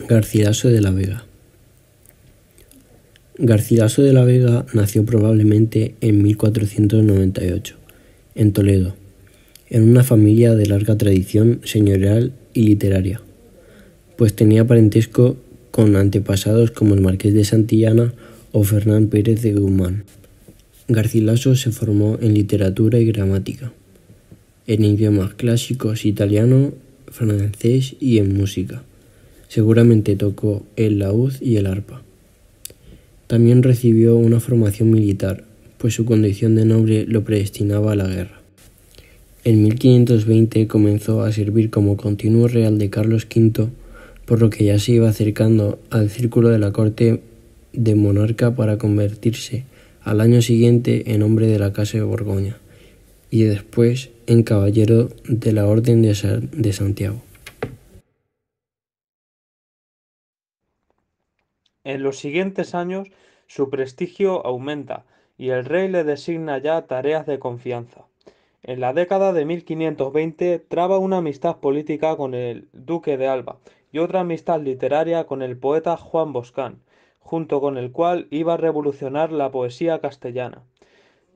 Garcilaso de la Vega Garcilaso de la Vega nació probablemente en 1498, en Toledo, en una familia de larga tradición señorial y literaria, pues tenía parentesco con antepasados como el marqués de Santillana o Fernán Pérez de Guzmán. Garcilaso se formó en literatura y gramática, en idiomas clásicos italiano, francés y en música. Seguramente tocó el laúd y el arpa. También recibió una formación militar, pues su condición de noble lo predestinaba a la guerra. En 1520 comenzó a servir como continuo real de Carlos V, por lo que ya se iba acercando al círculo de la corte de monarca para convertirse al año siguiente en hombre de la Casa de Borgoña y después en caballero de la Orden de Santiago. En los siguientes años su prestigio aumenta y el rey le designa ya tareas de confianza. En la década de 1520 traba una amistad política con el duque de Alba y otra amistad literaria con el poeta Juan Boscán, junto con el cual iba a revolucionar la poesía castellana.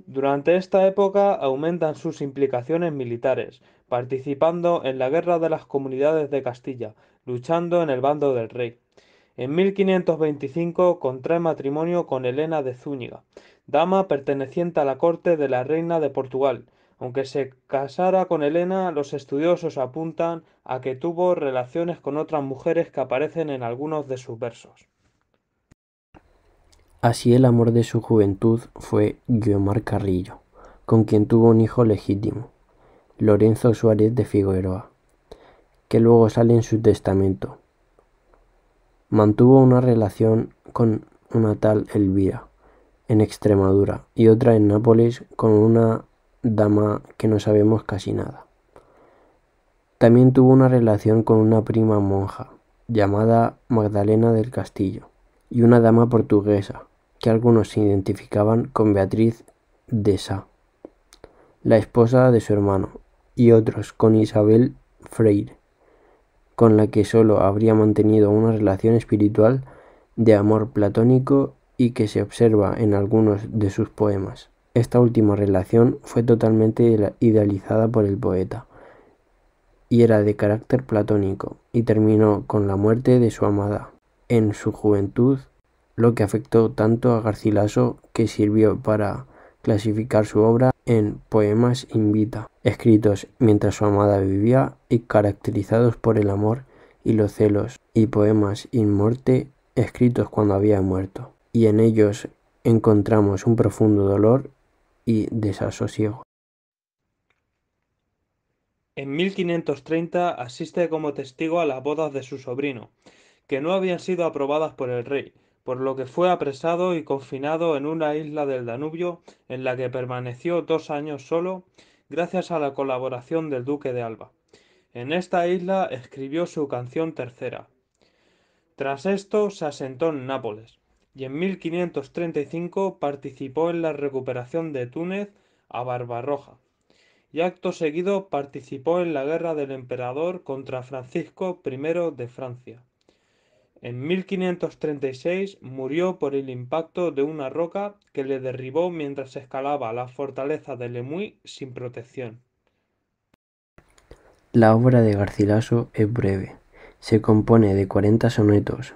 Durante esta época aumentan sus implicaciones militares, participando en la Guerra de las Comunidades de Castilla, luchando en el bando del rey. En 1525 contrae matrimonio con Elena de Zúñiga, dama perteneciente a la corte de la reina de Portugal. Aunque se casara con Elena, los estudiosos apuntan a que tuvo relaciones con otras mujeres que aparecen en algunos de sus versos. Así el amor de su juventud fue Guiomar Carrillo, con quien tuvo un hijo legítimo, Lorenzo Suárez de Figueroa, que luego sale en su testamento. Mantuvo una relación con una tal Elvira, en Extremadura, y otra en Nápoles con una dama que no sabemos casi nada. También tuvo una relación con una prima monja, llamada Magdalena del Castillo, y una dama portuguesa, que algunos identificaban con Beatriz de Sá, la esposa de su hermano, y otros con Isabel Freire, con la que sólo habría mantenido una relación espiritual de amor platónico y que se observa en algunos de sus poemas. Esta última relación fue totalmente idealizada por el poeta y era de carácter platónico y terminó con la muerte de su amada en su juventud lo que afectó tanto a Garcilaso que sirvió para clasificar su obra en poemas invita, escritos mientras su amada vivía y caracterizados por el amor y los celos, y poemas in morte, escritos cuando había muerto, y en ellos encontramos un profundo dolor y desasosiego. En 1530 asiste como testigo a las bodas de su sobrino, que no habían sido aprobadas por el rey, por lo que fue apresado y confinado en una isla del Danubio en la que permaneció dos años solo gracias a la colaboración del duque de Alba. En esta isla escribió su canción tercera. Tras esto se asentó en Nápoles y en 1535 participó en la recuperación de Túnez a Barbarroja y acto seguido participó en la guerra del emperador contra Francisco I de Francia. En 1536 murió por el impacto de una roca que le derribó mientras escalaba la fortaleza de Lemuy sin protección. La obra de Garcilaso es breve. Se compone de 40 sonetos,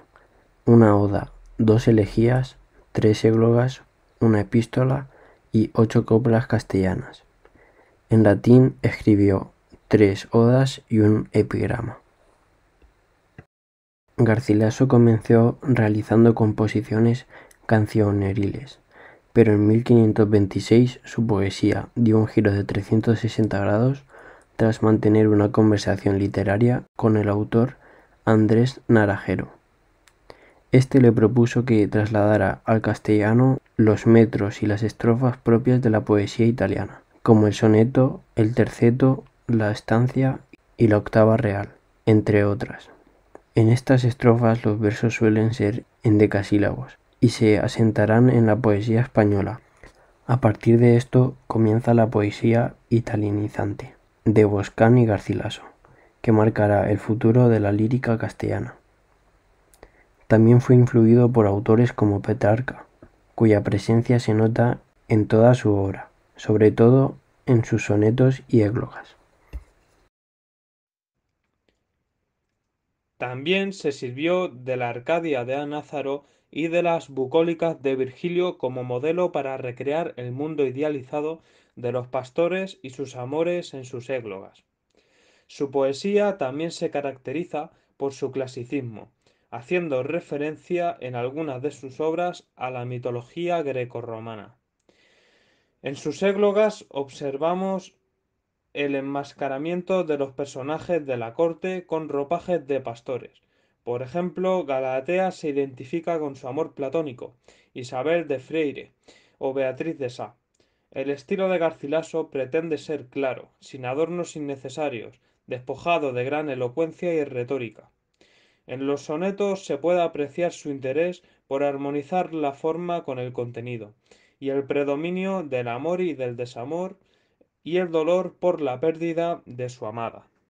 una oda, dos elegías, tres églogas, una epístola y ocho coplas castellanas. En latín escribió tres odas y un epigrama. Garcilaso comenzó realizando composiciones cancioneriles, pero en 1526 su poesía dio un giro de 360 grados tras mantener una conversación literaria con el autor Andrés Narajero. Este le propuso que trasladara al castellano los metros y las estrofas propias de la poesía italiana, como el soneto, el terceto, la estancia y la octava real, entre otras. En estas estrofas los versos suelen ser endecasílabos y se asentarán en la poesía española. A partir de esto comienza la poesía italianizante de Boscán y Garcilaso, que marcará el futuro de la lírica castellana. También fue influido por autores como Petrarca, cuya presencia se nota en toda su obra, sobre todo en sus sonetos y églogas. También se sirvió de la Arcadia de Anázaro y de las bucólicas de Virgilio como modelo para recrear el mundo idealizado de los pastores y sus amores en sus églogas. Su poesía también se caracteriza por su clasicismo, haciendo referencia en algunas de sus obras a la mitología grecorromana. En sus églogas observamos el enmascaramiento de los personajes de la corte con ropajes de pastores. Por ejemplo, Galatea se identifica con su amor platónico, Isabel de Freire o Beatriz de Sá. El estilo de Garcilaso pretende ser claro, sin adornos innecesarios, despojado de gran elocuencia y retórica. En los sonetos se puede apreciar su interés por armonizar la forma con el contenido, y el predominio del amor y del desamor, y el dolor por la pérdida de su amada.